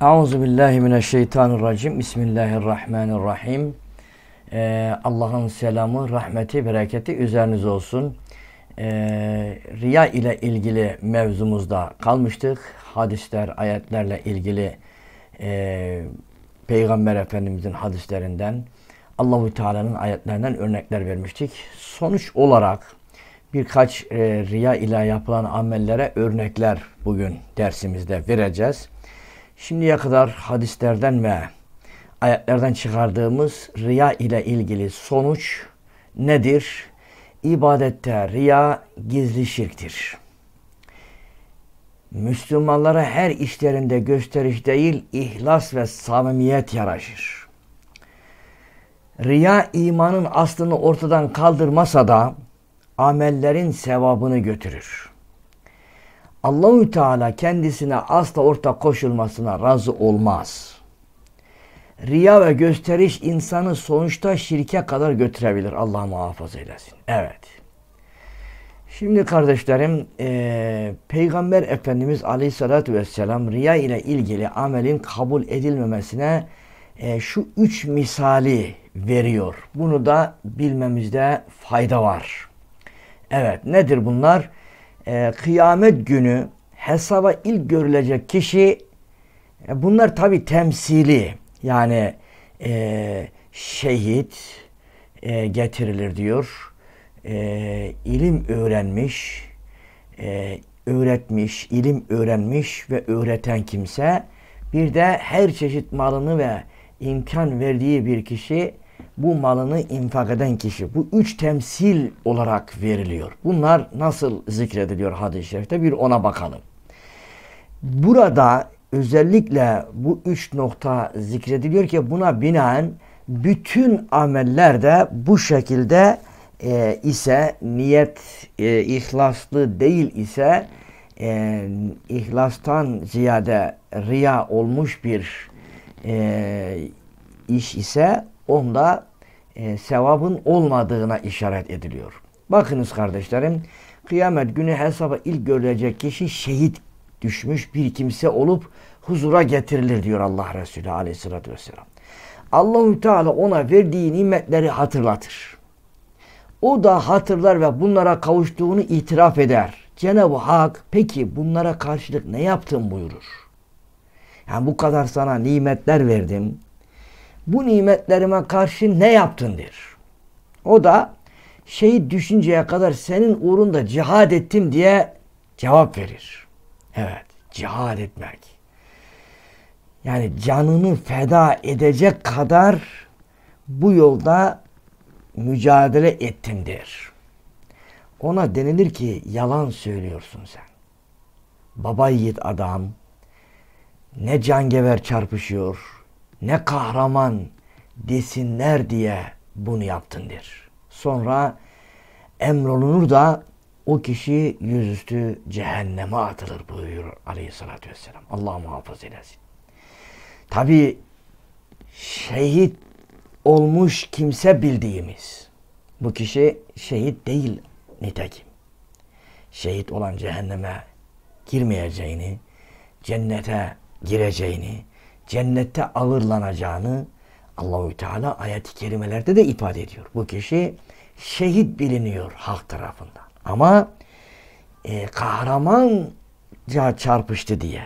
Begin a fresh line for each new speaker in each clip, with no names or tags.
Euzu billahi mineşşeytanirracim. Bismillahirrahmanirrahim. Ee, Allah'ın selamı, rahmeti, bereketi üzerinize olsun. Ee, riya ile ilgili mevzumuzda kalmıştık. Hadisler, ayetlerle ilgili e, Peygamber Efendimizin hadislerinden, Allahu Teala'nın ayetlerinden örnekler vermiştik. Sonuç olarak birkaç e, riya ile yapılan amellere örnekler bugün dersimizde vereceğiz. Şimdiye kadar hadislerden ve ayetlerden çıkardığımız riya ile ilgili sonuç nedir? İbadette riya gizli şirktir. Müslümanlara her işlerinde gösteriş değil, ihlas ve samimiyet yaraşır. Riya imanın aslını ortadan kaldırmasa da amellerin sevabını götürür. Allahü Teala kendisine asla ortak koşulmasına razı olmaz. Riya ve gösteriş insanı sonuçta şirke kadar götürebilir. Allah muhafaza eylesin. Evet. Şimdi kardeşlerim e, Peygamber Efendimiz Aleyhisselatü Vesselam riya ile ilgili amelin kabul edilmemesine e, şu üç misali veriyor. Bunu da bilmemizde fayda var. Evet nedir bunlar? E, kıyamet günü hesaba ilk görülecek kişi e, bunlar tabi temsili yani e, şehit e, getirilir diyor. E, ilim öğrenmiş, e, öğretmiş, ilim öğrenmiş ve öğreten kimse bir de her çeşit malını ve imkan verdiği bir kişi bu malını infak eden kişi. Bu üç temsil olarak veriliyor. Bunlar nasıl zikrediliyor hadis-i şerifte? Bir ona bakalım. Burada özellikle bu üç nokta zikrediliyor ki buna binaen bütün ameller de bu şekilde e, ise niyet e, ihlaslı değil ise e, ihlastan ziyade riya olmuş bir e, iş ise onda e, sevabın olmadığına işaret ediliyor. Bakınız kardeşlerim, kıyamet günü hesaba ilk görülecek kişi şehit düşmüş bir kimse olup huzura getirilir diyor Allah Resulü aleyhissalatü vesselam. Allahü Teala ona verdiği nimetleri hatırlatır. O da hatırlar ve bunlara kavuştuğunu itiraf eder. Cenab-ı Hak peki bunlara karşılık ne yaptın buyurur. Yani bu kadar sana nimetler verdim bu nimetlerime karşı ne yaptın der. O da şehit düşünceye kadar senin uğrunda cihad ettim diye cevap verir. Evet, cihad etmek. Yani canını feda edecek kadar bu yolda mücadele ettim der. Ona denilir ki yalan söylüyorsun sen. Baba yiğit adam ne cangever çarpışıyor, ne kahraman desinler diye bunu yaptındır. Sonra emrolunur da o kişi yüzüstü cehenneme atılır buyuruyor aleyhissalatü vesselam. Allah muhafaza eylesin. Tabi şehit olmuş kimse bildiğimiz. Bu kişi şehit değil nitekim. Şehit olan cehenneme girmeyeceğini, cennete gireceğini, cennette ağırlanacağını Allahü Teala ayet-i kerimelerde de ifade ediyor. Bu kişi şehit biliniyor halk tarafından. Ama e, kahramanca çarpıştı diye,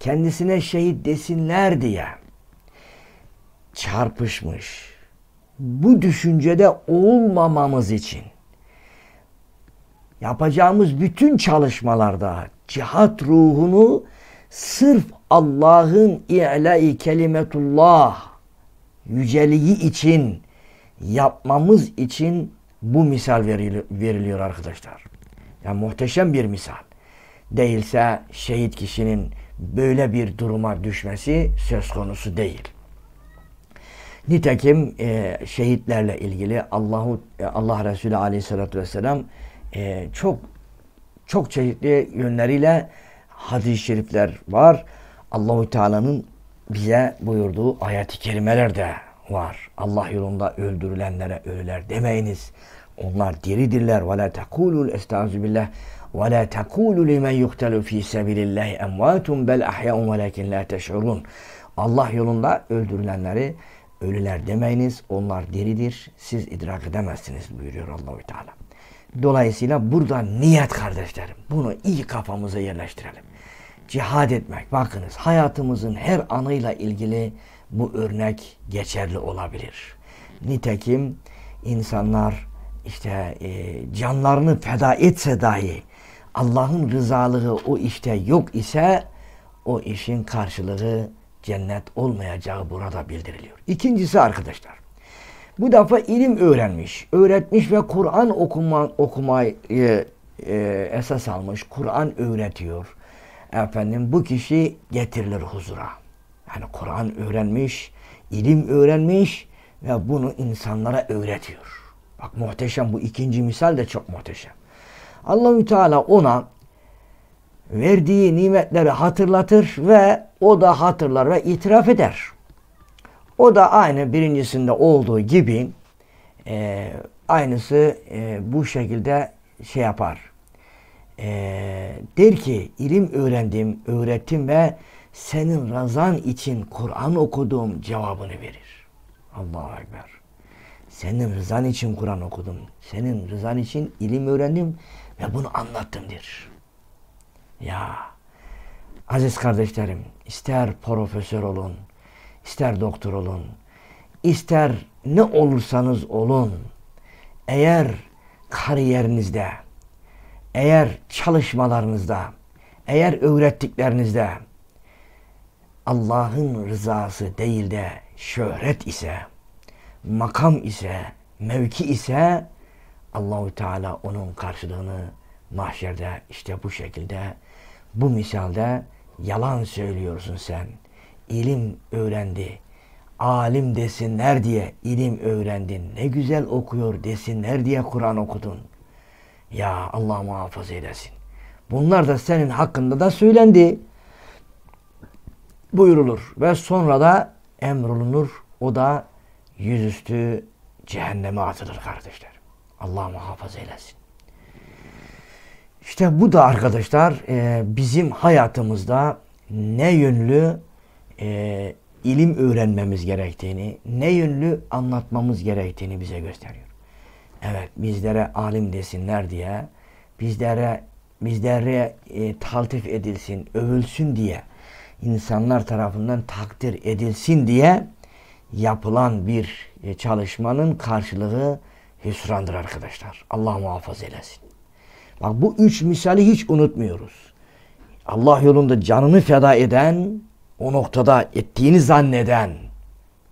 kendisine şehit desinler diye çarpışmış. Bu düşüncede olmamamız için yapacağımız bütün çalışmalarda cihat ruhunu sırf Allah'ın i'la-i kelimetullah yüceliği için yapmamız için bu misal veriliyor, arkadaşlar. Yani muhteşem bir misal. Değilse şehit kişinin böyle bir duruma düşmesi söz konusu değil. Nitekim e, şehitlerle ilgili Allahu e, Allah Resulü Aleyhisselatü Vesselam e, çok çok çeşitli yönleriyle hadis-i şerifler var. Allahu Teala'nın bize buyurduğu ayet-i kerimeler de var. Allah yolunda öldürülenlere ölüler demeyiniz. Onlar diridirler. Ve la tekulul estaizu billah. Ve la tekulu limen yuhtelu fi sebilillahi emvatum bel ahyaun velakin la teş'urun. Allah yolunda öldürülenleri ölüler demeyiniz. Onlar diridir. Siz idrak edemezsiniz buyuruyor Allahü Teala. Dolayısıyla burada niyet kardeşlerim. Bunu iyi kafamıza yerleştirelim. Cihad etmek. Bakınız hayatımızın her anıyla ilgili bu örnek geçerli olabilir. Nitekim insanlar işte e, canlarını feda etse dahi Allah'ın rızalığı o işte yok ise o işin karşılığı cennet olmayacağı burada bildiriliyor. İkincisi arkadaşlar. Bu defa ilim öğrenmiş, öğretmiş ve Kur'an okuma, okumayı e, esas almış. Kur'an öğretiyor. Efendim bu kişi getirilir huzura. Yani Kur'an öğrenmiş, ilim öğrenmiş ve bunu insanlara öğretiyor. Bak muhteşem bu ikinci misal de çok muhteşem. Allahü Teala ona verdiği nimetleri hatırlatır ve o da hatırlar ve itiraf eder. O da aynı birincisinde olduğu gibi e, aynısı e, bu şekilde şey yapar. E, der ki ilim öğrendim, öğrettim ve senin razan için Kur'an okuduğum cevabını verir. Allahu Ekber. Senin rızan için Kur'an okudum. Senin rızan için ilim öğrendim ve bunu anlattım der. Ya aziz kardeşlerim ister profesör olun, ister doktor olun, ister ne olursanız olun, eğer kariyerinizde, eğer çalışmalarınızda, eğer öğrettiklerinizde Allah'ın rızası değil de şöhret ise, makam ise, mevki ise Allahu Teala onun karşılığını mahşerde işte bu şekilde bu misalde yalan söylüyorsun sen. İlim öğrendi. Alim desinler diye ilim öğrendin. Ne güzel okuyor desinler diye Kur'an okudun. Ya Allah muhafaza eylesin. Bunlar da senin hakkında da söylendi. Buyurulur. Ve sonra da emrolunur. O da yüzüstü cehenneme atılır kardeşler. Allah muhafaza eylesin. İşte bu da arkadaşlar e, bizim hayatımızda ne yönlü e, ilim öğrenmemiz gerektiğini, ne yönlü anlatmamız gerektiğini bize gösteriyor. Evet bizlere alim desinler diye, bizlere bizlere e, taltif edilsin, övülsün diye, insanlar tarafından takdir edilsin diye yapılan bir e, çalışmanın karşılığı hüsrandır arkadaşlar. Allah muhafaza eylesin. Bak bu üç misali hiç unutmuyoruz. Allah yolunda canını feda eden, o noktada ettiğini zanneden,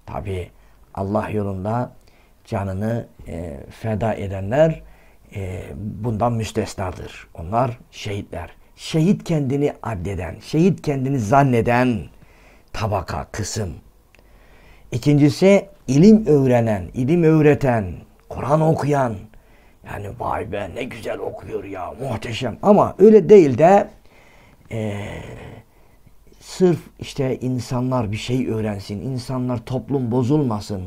tabi Allah yolunda canını e, feda edenler e, bundan müstesnadır. Onlar şehitler. Şehit kendini addeden, şehit kendini zanneden tabaka, kısım. İkincisi ilim öğrenen, ilim öğreten, Kur'an okuyan, yani vay be ne güzel okuyor ya muhteşem. Ama öyle değil de e, sırf işte insanlar bir şey öğrensin. insanlar toplum bozulmasın.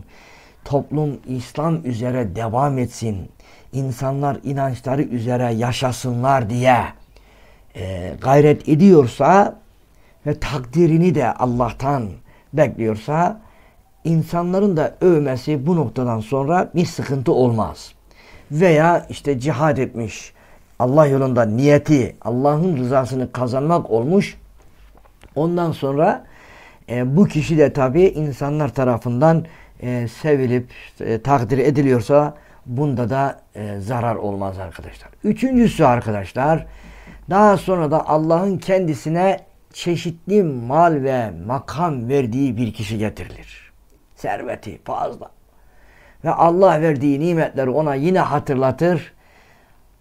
Toplum İslam üzere devam etsin. insanlar inançları üzere yaşasınlar diye e, gayret ediyorsa ve takdirini de Allah'tan bekliyorsa insanların da övmesi bu noktadan sonra bir sıkıntı olmaz veya işte cihad etmiş. Allah yolunda niyeti Allah'ın rızasını kazanmak olmuş. Ondan sonra e, bu kişi de tabi insanlar tarafından e, sevilip e, takdir ediliyorsa bunda da e, zarar olmaz arkadaşlar. Üçüncüsü arkadaşlar daha sonra da Allah'ın kendisine çeşitli mal ve makam verdiği bir kişi getirilir. Serveti fazla ve Allah verdiği nimetleri ona yine hatırlatır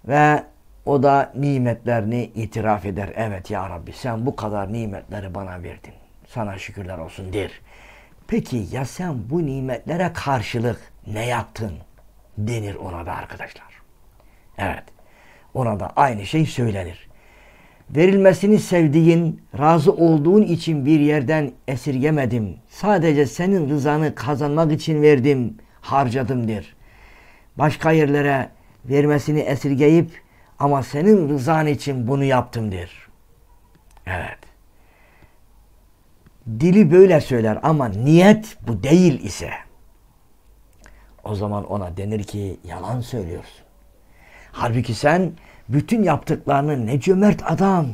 ve o da nimetlerini itiraf eder. Evet ya Rabbi sen bu kadar nimetleri bana verdin. Sana şükürler olsun der. Peki ya sen bu nimetlere karşılık ne yaptın? Denir ona da arkadaşlar. Evet. Ona da aynı şey söylenir. Verilmesini sevdiğin, razı olduğun için bir yerden esirgemedim. Sadece senin rızanı kazanmak için verdim harcadım der. Başka yerlere vermesini esirgeyip Ama senin rızan için bunu yaptım der. Evet. Dili böyle söyler ama niyet bu değil ise o zaman ona denir ki yalan söylüyorsun. Halbuki sen bütün yaptıklarını ne cömert adam,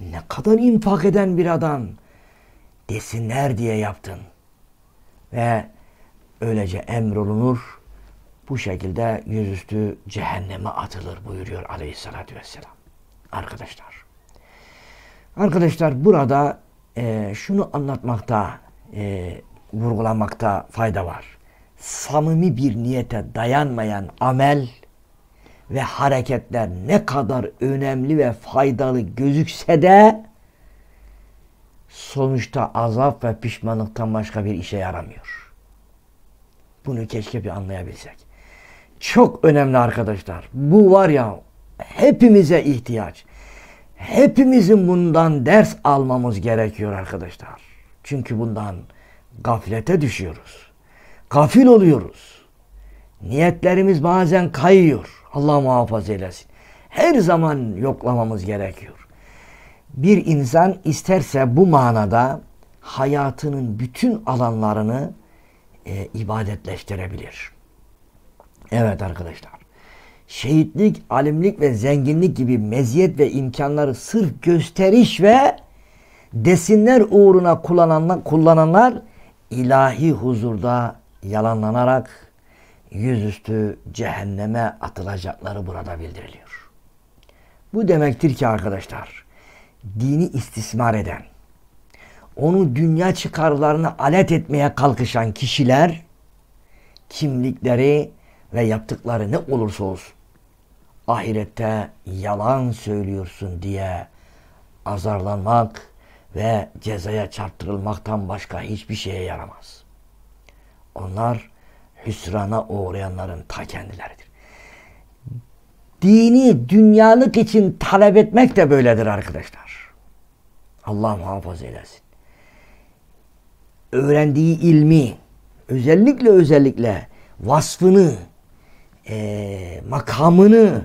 ne kadar infak eden bir adam desinler diye yaptın. Ve öylece emrolunur, bu şekilde yüzüstü cehenneme atılır buyuruyor aleyhissalatü vesselam. Arkadaşlar. Arkadaşlar burada e, şunu anlatmakta, e, vurgulamakta fayda var. Samimi bir niyete dayanmayan amel ve hareketler ne kadar önemli ve faydalı gözükse de sonuçta azap ve pişmanlıktan başka bir işe yaramıyor. Bunu keşke bir anlayabilsek. Çok önemli arkadaşlar. Bu var ya hepimize ihtiyaç. Hepimizin bundan ders almamız gerekiyor arkadaşlar. Çünkü bundan gaflete düşüyoruz. Gafil oluyoruz. Niyetlerimiz bazen kayıyor. Allah muhafaza eylesin. Her zaman yoklamamız gerekiyor. Bir insan isterse bu manada hayatının bütün alanlarını e, ibadetleştirebilir. Evet arkadaşlar. Şehitlik, alimlik ve zenginlik gibi meziyet ve imkanları sırf gösteriş ve desinler uğruna kullananlar, kullananlar ilahi huzurda yalanlanarak yüzüstü cehenneme atılacakları burada bildiriliyor. Bu demektir ki arkadaşlar dini istismar eden, onu dünya çıkarlarına alet etmeye kalkışan kişiler kimlikleri ve yaptıkları ne olursa olsun ahirette yalan söylüyorsun diye azarlanmak ve cezaya çarptırılmaktan başka hiçbir şeye yaramaz. Onlar hüsrana uğrayanların ta kendileridir. Dini dünyalık için talep etmek de böyledir arkadaşlar. Allah muhafaza eylesin. Öğrendiği ilmi, özellikle özellikle vasfını, e, makamını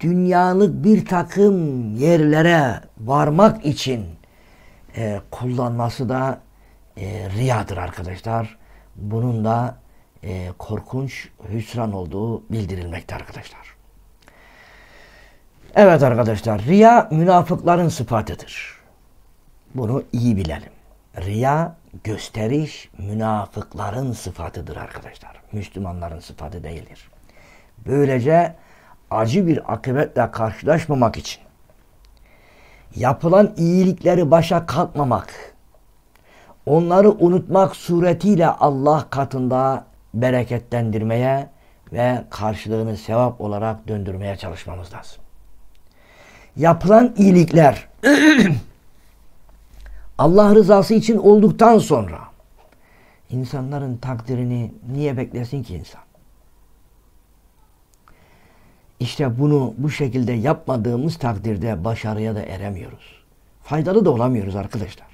dünyalık bir takım yerlere varmak için e, kullanması da e, riyadır arkadaşlar. Bunun da e, korkunç hüsran olduğu bildirilmekte arkadaşlar. Evet arkadaşlar, riya münafıkların sıfatıdır. Bunu iyi bilelim. Riya gösteriş münafıkların sıfatıdır arkadaşlar. Müslümanların sıfatı değildir. Böylece acı bir akıbetle karşılaşmamak için yapılan iyilikleri başa kalkmamak, onları unutmak suretiyle Allah katında bereketlendirmeye ve karşılığını sevap olarak döndürmeye çalışmamız lazım. Yapılan iyilikler Allah rızası için olduktan sonra insanların takdirini niye beklesin ki insan? İşte bunu bu şekilde yapmadığımız takdirde başarıya da eremiyoruz. Faydalı da olamıyoruz arkadaşlar.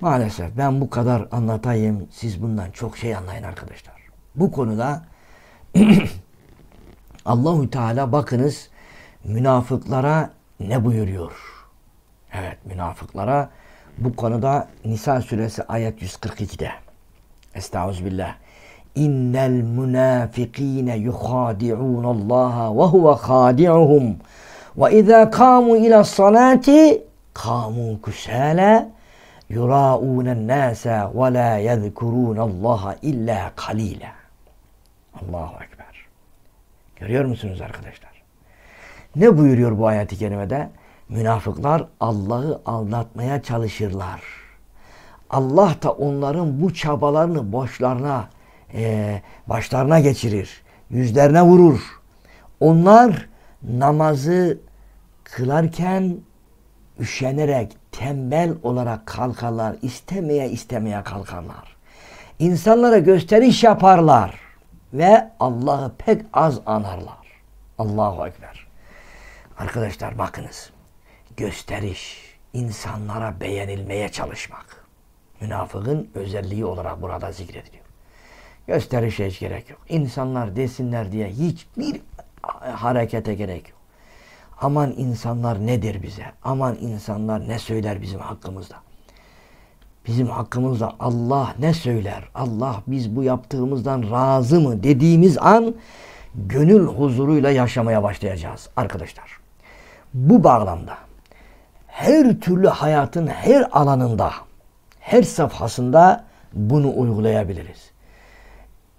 Maalesef ben bu kadar anlatayım. Siz bundan çok şey anlayın arkadaşlar. Bu konuda Allahu Teala bakınız münafıklara ne buyuruyor? Evet münafıklara bu konuda Nisa suresi ayet 142'de. Estağfirullah. İnnel münafikine yuhadi'un Allah ve huve khadi'uhum ve izâ kâmu ila salati kâmu kusâle yurâûnen nâse ve lâ yezkurûnallaha illâ kalîle. Allahu Ekber. Görüyor musunuz arkadaşlar? Ne buyuruyor bu ayet-i kerimede? Münafıklar Allah'ı aldatmaya çalışırlar. Allah da onların bu çabalarını boşlarına, e, başlarına geçirir. Yüzlerine vurur. Onlar namazı kılarken üşenerek, tembel olarak kalkarlar. istemeye istemeye kalkarlar. İnsanlara gösteriş yaparlar. Ve Allah'ı pek az anarlar. Allahu Ekber. Arkadaşlar bakınız gösteriş, insanlara beğenilmeye çalışmak. Münafığın özelliği olarak burada zikrediliyor. Gösterişe hiç gerek yok. İnsanlar desinler diye hiçbir harekete gerek yok. Aman insanlar nedir bize? Aman insanlar ne söyler bizim hakkımızda? Bizim hakkımızda Allah ne söyler? Allah biz bu yaptığımızdan razı mı dediğimiz an gönül huzuruyla yaşamaya başlayacağız arkadaşlar. Bu bağlamda her türlü hayatın her alanında, her safhasında bunu uygulayabiliriz.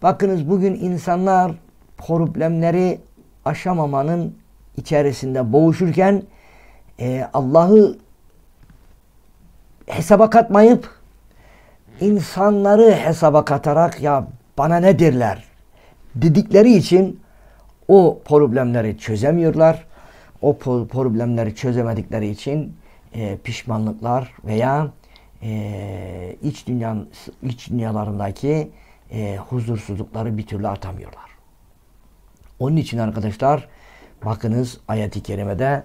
Bakınız bugün insanlar problemleri aşamamanın içerisinde boğuşurken e, Allah'ı hesaba katmayıp insanları hesaba katarak ya bana ne derler dedikleri için o problemleri çözemiyorlar. O problemleri çözemedikleri için e, pişmanlıklar veya e, iç dünya iç dünyalarındaki e, huzursuzlukları bir türlü atamıyorlar. Onun için arkadaşlar bakınız ayet-i kerimede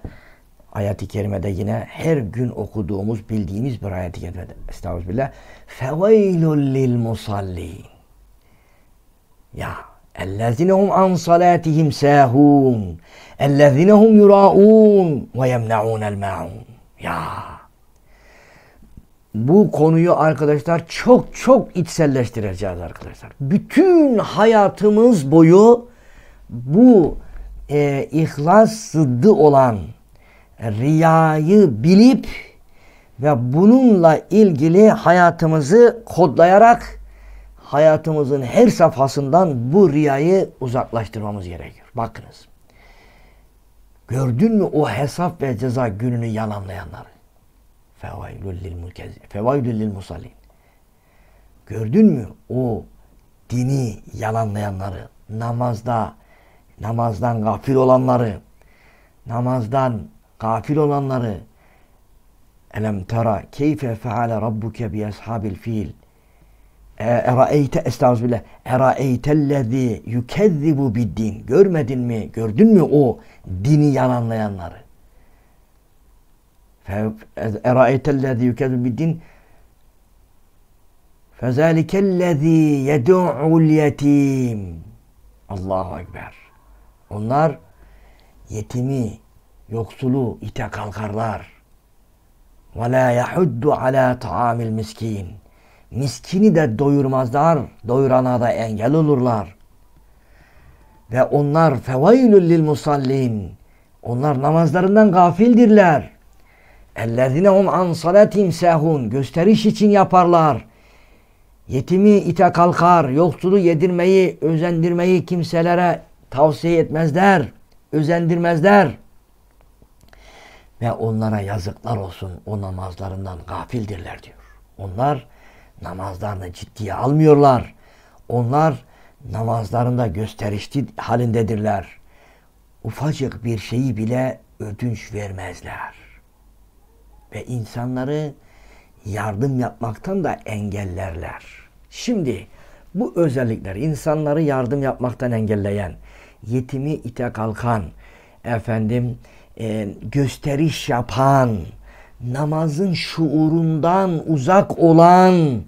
ayet-i kerimede yine her gün okuduğumuz bildiğimiz bir ayet-i kerimede estağfirullah feveylul lil musallin. Ya ellezine hum an salatihim sahun ellezine hum yuraun ve yemnaunel maun ya bu konuyu arkadaşlar çok çok içselleştireceğiz arkadaşlar. Bütün hayatımız boyu bu e, ihlas sıddı olan riyayı bilip ve bununla ilgili hayatımızı kodlayarak hayatımızın her safhasından bu riyayı uzaklaştırmamız gerekiyor. Bakınız. Gördün mü o hesap ve ceza gününü yalanlayanları? Fevailül lil musallin. Gördün mü o dini yalanlayanları, namazda namazdan gafil olanları, namazdan gafil olanları Elem tera keyfe feale rabbuke bi ashabil fil Eraeyte estağfirullah Eraeytellezî yükezzibu biddin Görmedin mi? Gördün mü o dini yalanlayanları? Eraeytellezî yükezzibu biddin Fezâlikellezî yedû'ul yetim Allahu Ekber. Onlar yetimi, yoksulu ite kalkarlar. Ve la yahuddu ala taamil miskin. Miskini de doyurmazlar, doyurana da engel olurlar. Ve onlar fevailül lil musallin. Onlar namazlarından gafildirler. Ellezine hum an salatim sehun. Gösteriş için yaparlar. Yetimi ite kalkar, yoksulu yedirmeyi, özendirmeyi kimselere tavsiye etmezler, özendirmezler. Ve onlara yazıklar olsun o namazlarından gafildirler diyor. Onlar namazlarını ciddiye almıyorlar. Onlar namazlarında gösterişli halindedirler. Ufacık bir şeyi bile ödünç vermezler. Ve insanları yardım yapmaktan da engellerler. Şimdi bu özellikler insanları yardım yapmaktan engelleyen, yetimi ite kalkan, efendim e, gösteriş yapan, namazın şuurundan uzak olan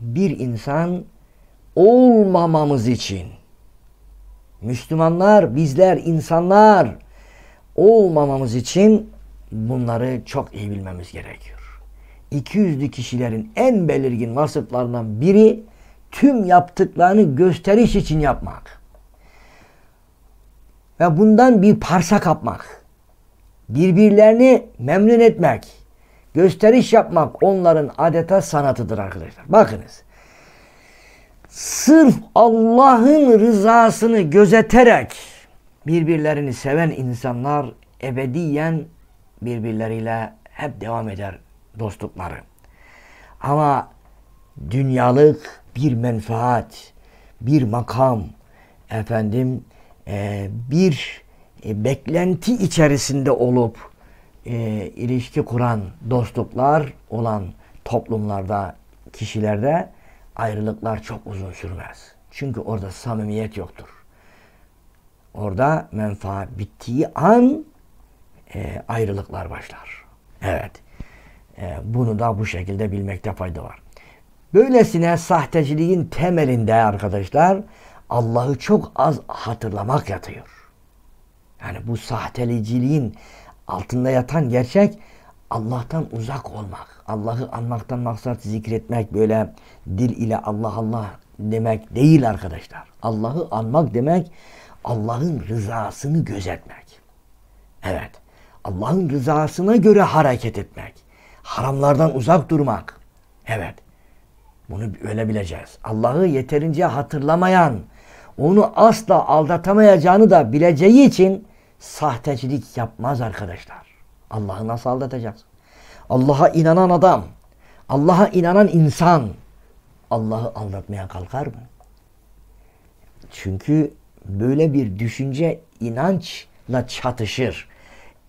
bir insan olmamamız için Müslümanlar, bizler, insanlar olmamamız için bunları çok iyi bilmemiz gerekiyor. 200'lü kişilerin en belirgin vasıflarından biri tüm yaptıklarını gösteriş için yapmak. Ve bundan bir parça kapmak. Birbirlerini memnun etmek. Gösteriş yapmak onların adeta sanatıdır arkadaşlar. Bakınız. Sırf Allah'ın rızasını gözeterek birbirlerini seven insanlar ebediyen birbirleriyle hep devam eder dostlukları. Ama dünyalık bir menfaat, bir makam, efendim e, bir e, beklenti içerisinde olup e, ilişki kuran dostluklar olan toplumlarda, kişilerde ayrılıklar çok uzun sürmez. Çünkü orada samimiyet yoktur. Orada menfaat bittiği an e, ayrılıklar başlar. Evet. E, bunu da bu şekilde bilmekte fayda var. Böylesine sahteciliğin temelinde arkadaşlar Allah'ı çok az hatırlamak yatıyor. Yani bu sahteliciliğin altında yatan gerçek Allah'tan uzak olmak. Allah'ı anmaktan maksat zikretmek böyle dil ile Allah Allah demek değil arkadaşlar. Allah'ı anmak demek Allah'ın rızasını gözetmek. Evet. Allah'ın rızasına göre hareket etmek. Haramlardan uzak durmak. Evet. Bunu öyle bileceğiz. Allah'ı yeterince hatırlamayan, onu asla aldatamayacağını da bileceği için sahtecilik yapmaz arkadaşlar. Allah'ı nasıl aldatacaksın? Allah'a inanan adam, Allah'a inanan insan Allah'ı aldatmaya kalkar mı? Çünkü böyle bir düşünce inançla çatışır.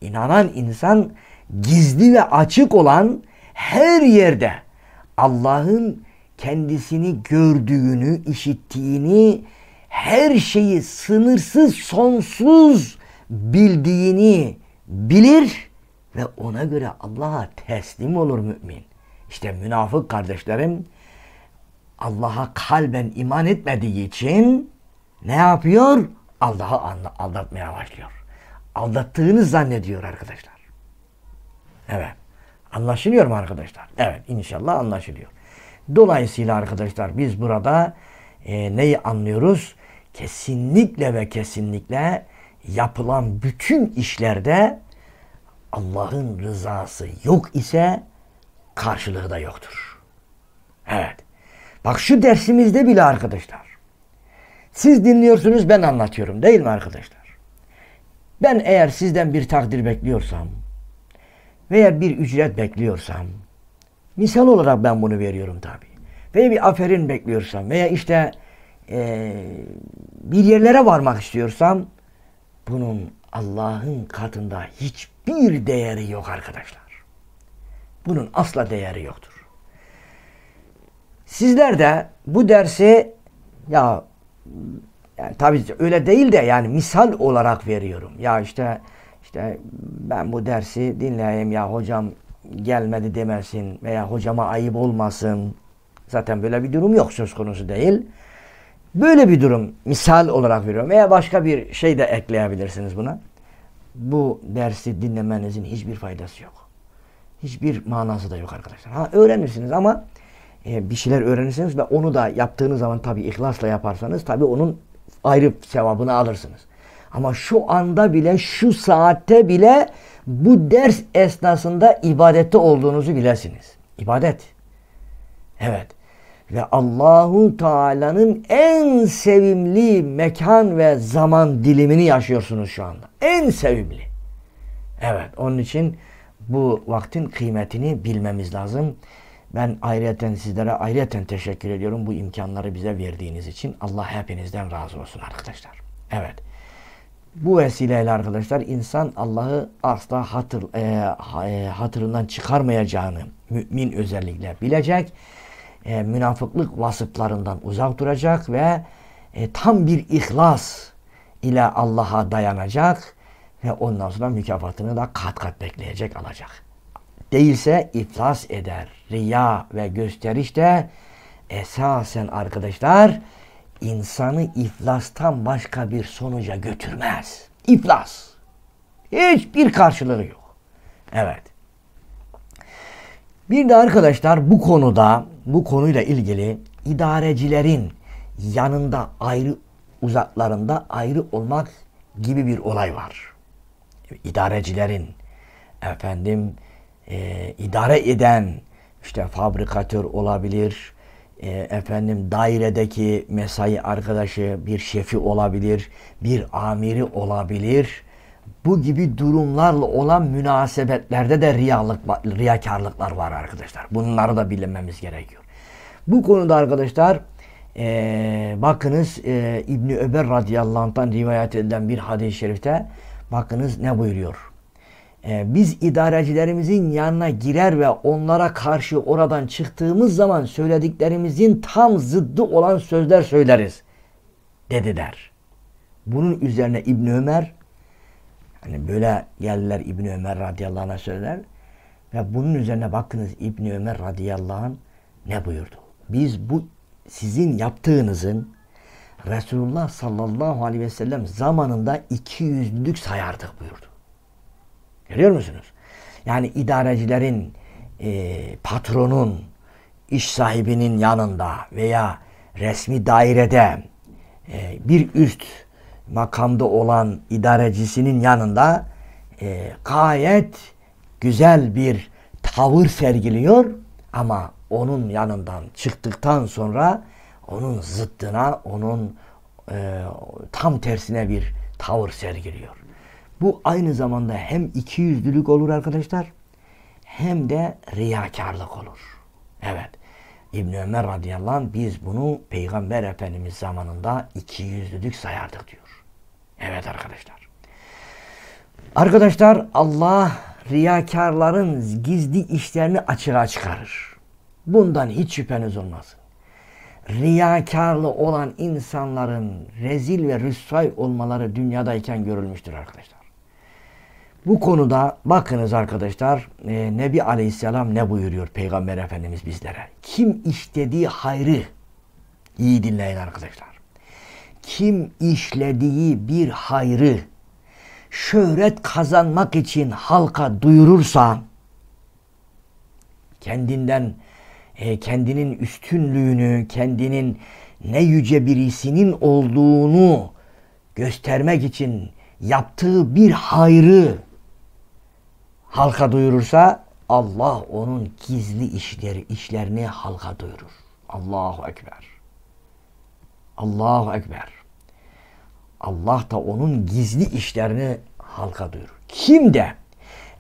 İnanan insan gizli ve açık olan her yerde Allah'ın kendisini gördüğünü, işittiğini, her şeyi sınırsız, sonsuz bildiğini bilir ve ona göre Allah'a teslim olur mümin. İşte münafık kardeşlerim Allah'a kalben iman etmediği için ne yapıyor? Allah'ı aldatmaya başlıyor. Aldattığını zannediyor arkadaşlar. Evet. Anlaşılıyor mu arkadaşlar? Evet inşallah anlaşılıyor. Dolayısıyla arkadaşlar biz burada e, neyi anlıyoruz? Kesinlikle ve kesinlikle yapılan bütün işlerde Allah'ın rızası yok ise karşılığı da yoktur. Evet. Bak şu dersimizde bile arkadaşlar. Siz dinliyorsunuz ben anlatıyorum değil mi arkadaşlar? Ben eğer sizden bir takdir bekliyorsam veya bir ücret bekliyorsam misal olarak ben bunu veriyorum tabi. Veya bir aferin bekliyorsam veya işte e, bir yerlere varmak istiyorsam bunun Allah'ın katında hiçbir değeri yok arkadaşlar. Bunun asla değeri yoktur. Sizler de bu dersi ya yani tabii öyle değil de yani misal olarak veriyorum. Ya işte işte ben bu dersi dinleyeyim ya hocam gelmedi demesin veya hocama ayıp olmasın. Zaten böyle bir durum yok söz konusu değil. Böyle bir durum misal olarak veriyorum. Veya başka bir şey de ekleyebilirsiniz buna. Bu dersi dinlemenizin hiçbir faydası yok. Hiçbir manası da yok arkadaşlar. Ha öğrenirsiniz ama e, bir şeyler öğrenirsiniz ve onu da yaptığınız zaman tabi ihlasla yaparsanız tabi onun ayrı sevabını alırsınız. Ama şu anda bile şu saatte bile bu ders esnasında ibadette olduğunuzu bilesiniz. İbadet. Evet. Ve Allahu Teala'nın en sevimli mekan ve zaman dilimini yaşıyorsunuz şu anda. En sevimli. Evet. Onun için bu vaktin kıymetini bilmemiz lazım. Ben ayrıyeten sizlere ayrıyeten teşekkür ediyorum bu imkanları bize verdiğiniz için. Allah hepinizden razı olsun arkadaşlar. Evet. Bu vesileyle arkadaşlar insan Allah'ı asla hatır, e, e, hatırından çıkarmayacağını mümin özellikle bilecek. E, münafıklık vasıflarından uzak duracak ve e, tam bir ihlas ile Allah'a dayanacak ve ondan sonra mükafatını da kat kat bekleyecek alacak. Değilse iflas eder. Riya ve gösteriş de esasen arkadaşlar insanı iflastan başka bir sonuca götürmez. İflas. Hiçbir karşılığı yok. Evet. Bir de arkadaşlar bu konuda, bu konuyla ilgili idarecilerin yanında ayrı, uzaklarında ayrı olmak gibi bir olay var. İdarecilerin, efendim, e, idare eden, işte fabrikatör olabilir, e, efendim dairedeki mesai arkadaşı bir şefi olabilir, bir amiri olabilir. Bu gibi durumlarla olan münasebetlerde de riyalık, riyakarlıklar var arkadaşlar. Bunları da bilmemiz gerekiyor. Bu konuda arkadaşlar e, bakınız e, İbni Ömer radıyallahu anh'tan rivayet edilen bir hadis-i şerifte bakınız ne buyuruyor? Ee, biz idarecilerimizin yanına girer ve onlara karşı oradan çıktığımız zaman söylediklerimizin tam zıddı olan sözler söyleriz dediler. Bunun üzerine İbn Ömer hani böyle geldiler İbn Ömer radıyallahu anh'a söyler ve bunun üzerine bakınız İbn Ömer radıyallahu anh ne buyurdu? biz bu sizin yaptığınızın Resulullah sallallahu aleyhi ve sellem zamanında iki yüzlülük sayardık buyurdu. Görüyor musunuz? Yani idarecilerin, e, patronun, iş sahibinin yanında veya resmi dairede e, bir üst makamda olan idarecisinin yanında e, gayet güzel bir tavır sergiliyor ama onun yanından çıktıktan sonra onun zıttına, onun e, tam tersine bir tavır sergiliyor. Bu aynı zamanda hem iki yüzlülük olur arkadaşlar hem de riyakarlık olur. Evet. İbn Ömer radıyallahu anh biz bunu Peygamber Efendimiz zamanında iki yüzlülük sayardık diyor. Evet arkadaşlar. Arkadaşlar Allah riyakarların gizli işlerini açığa çıkarır. Bundan hiç şüpheniz olmasın. Riyakarlı olan insanların rezil ve rüsvay olmaları dünyadayken görülmüştür arkadaşlar. Bu konuda bakınız arkadaşlar e, Nebi Aleyhisselam ne buyuruyor Peygamber Efendimiz bizlere? Kim işlediği hayrı iyi dinleyin arkadaşlar. Kim işlediği bir hayrı şöhret kazanmak için halka duyurursa kendinden e, kendinin üstünlüğünü, kendinin ne yüce birisinin olduğunu göstermek için yaptığı bir hayrı halka duyurursa Allah onun gizli işleri, işlerini halka duyurur. Allahu Ekber. Allahu Ekber. Allah da onun gizli işlerini halka duyurur. Kim de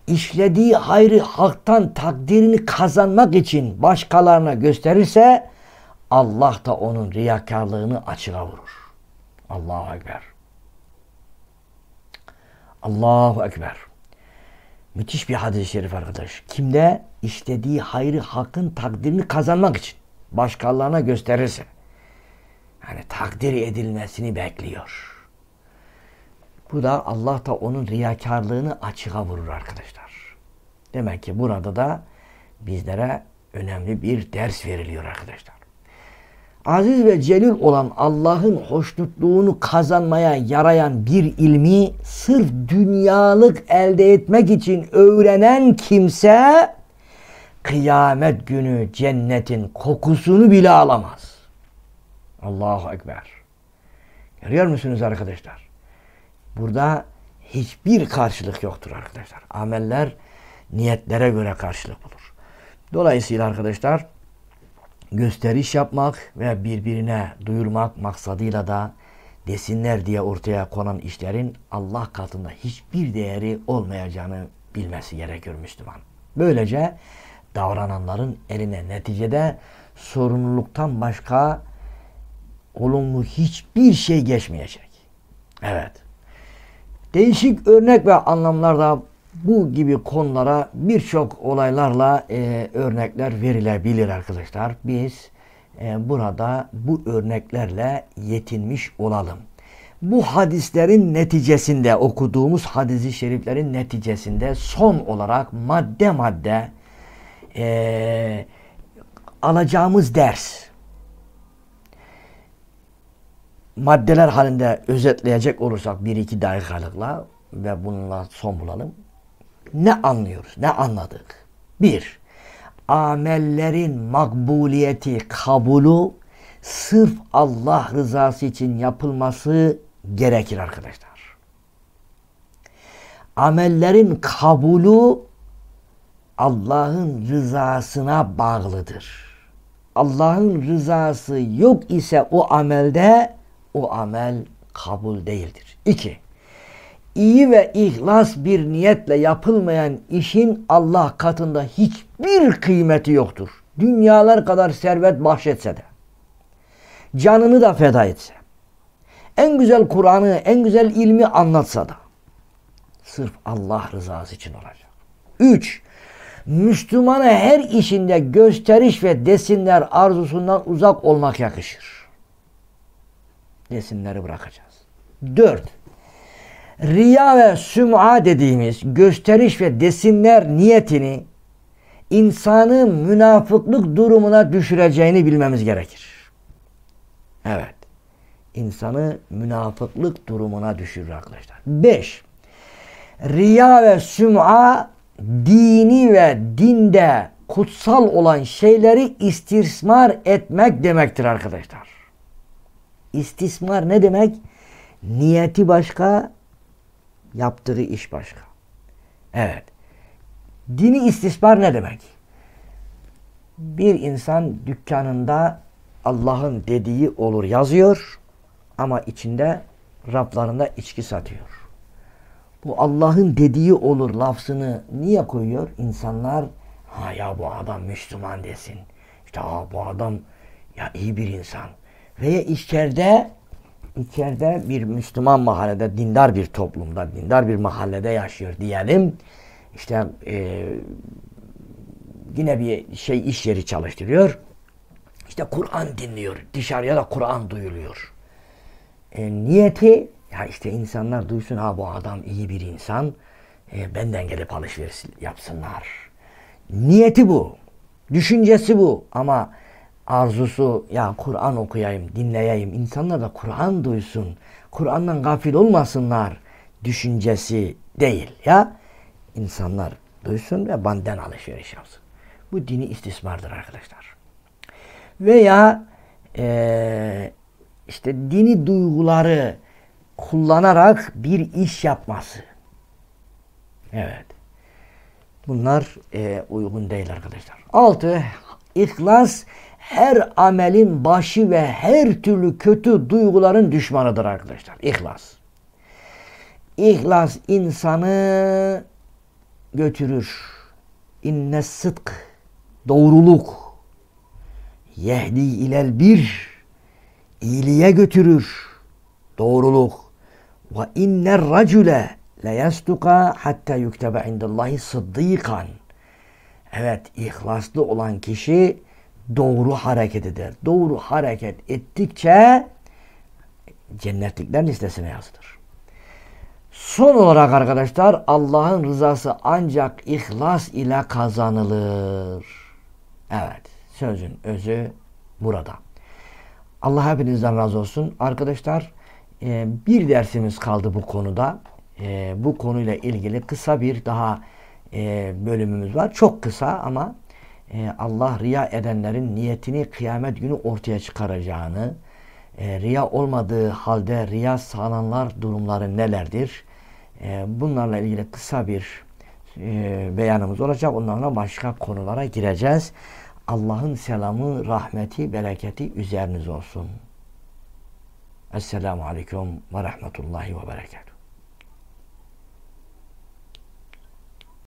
işlediği hayrı halktan takdirini kazanmak için başkalarına gösterirse Allah da onun riyakarlığını açığa vurur. Allahu Ekber. Allahu Ekber. Müthiş bir hadis-i şerif arkadaş. Kimde işlediği hayrı hakkın takdirini kazanmak için başkalarına gösterirse yani takdir edilmesini bekliyor. Bu da Allah da onun riyakarlığını açığa vurur arkadaşlar. Demek ki burada da bizlere önemli bir ders veriliyor arkadaşlar. Aziz ve celil olan Allah'ın hoşnutluğunu kazanmaya yarayan bir ilmi sırf dünyalık elde etmek için öğrenen kimse kıyamet günü cennetin kokusunu bile alamaz. Allahu Ekber. Görüyor musunuz arkadaşlar? Burada hiçbir karşılık yoktur arkadaşlar. Ameller niyetlere göre karşılık bulur. Dolayısıyla arkadaşlar gösteriş yapmak ve birbirine duyurmak maksadıyla da desinler diye ortaya konan işlerin Allah katında hiçbir değeri olmayacağını bilmesi gerekiyor Müslüman. Böylece davrananların eline neticede sorumluluktan başka olumlu hiçbir şey geçmeyecek. Evet. Değişik örnek ve anlamlarda bu gibi konulara birçok olaylarla e, örnekler verilebilir arkadaşlar. Biz e, burada bu örneklerle yetinmiş olalım. Bu hadislerin neticesinde okuduğumuz hadisi şeriflerin neticesinde son olarak madde madde e, alacağımız ders maddeler halinde özetleyecek olursak bir iki dakikalıkla ve bununla son bulalım. Ne anlıyoruz? Ne anladık? Bir, amellerin makbuliyeti, kabulü sırf Allah rızası için yapılması gerekir arkadaşlar. Amellerin kabulü Allah'ın rızasına bağlıdır. Allah'ın rızası yok ise o amelde o amel kabul değildir. İki, iyi ve ihlas bir niyetle yapılmayan işin Allah katında hiçbir kıymeti yoktur. Dünyalar kadar servet bahşetse de, canını da feda etse, en güzel Kur'an'ı, en güzel ilmi anlatsa da, sırf Allah rızası için olacak. Üç, Müslümana her işinde gösteriş ve desinler arzusundan uzak olmak yakışır. Desinleri bırakacağız. Dört, riya ve süm'a dediğimiz gösteriş ve desinler niyetini insanı münafıklık durumuna düşüreceğini bilmemiz gerekir. Evet. İnsanı münafıklık durumuna düşürür arkadaşlar. 5. Riya ve süm'a dini ve dinde kutsal olan şeyleri istismar etmek demektir arkadaşlar. İstismar ne demek? Niyeti başka, yaptığı iş başka. Evet. Dini istismar ne demek? Bir insan dükkanında Allah'ın dediği olur yazıyor ama içinde raflarında içki satıyor. Bu Allah'ın dediği olur lafzını niye koyuyor? İnsanlar ha ya bu adam Müslüman desin. İşte ha bu adam ya iyi bir insan. Veya içeride içeride bir Müslüman mahallede, dindar bir toplumda, dindar bir mahallede yaşıyor diyelim. İşte e, yine bir şey iş yeri çalıştırıyor. İşte Kur'an dinliyor. Dışarıya da Kur'an duyuluyor. E, niyeti ya işte insanlar duysun ha bu adam iyi bir insan. E, benden gelip alışveriş yapsınlar. Niyeti bu. Düşüncesi bu. Ama arzusu ya Kur'an okuyayım, dinleyeyim. İnsanlar da Kur'an duysun. Kur'an'dan gafil olmasınlar düşüncesi değil ya. İnsanlar duysun ve benden alışveriş yapsın. Bu dini istismardır arkadaşlar. Veya e, işte dini duyguları kullanarak bir iş yapması. Evet. Bunlar e, uygun değil arkadaşlar. Altı, ihlas her amelin başı ve her türlü kötü duyguların düşmanıdır arkadaşlar. İhlas. İhlas insanı götürür. İnne sıdk doğruluk yehdi ilel bir iyiliğe götürür. Doğruluk. Ve inner racule le yastuka hatta yuktebe indallahi sıddıkan. Evet, ihlaslı olan kişi doğru hareket eder. Doğru hareket ettikçe cennetlikler listesine yazılır. Son olarak arkadaşlar Allah'ın rızası ancak ihlas ile kazanılır. Evet, sözün özü burada. Allah hepinizden razı olsun. Arkadaşlar e, bir dersimiz kaldı bu konuda. E, bu konuyla ilgili kısa bir daha e, bölümümüz var. Çok kısa ama Allah riya edenlerin niyetini kıyamet günü ortaya çıkaracağını, riya olmadığı halde riya sağlananlar durumları nelerdir? bunlarla ilgili kısa bir beyanımız olacak. Onlarla başka konulara gireceğiz. Allah'ın selamı, rahmeti, bereketi üzeriniz olsun. Esselamu Aleyküm ve Rahmetullahi ve Berekatuhu.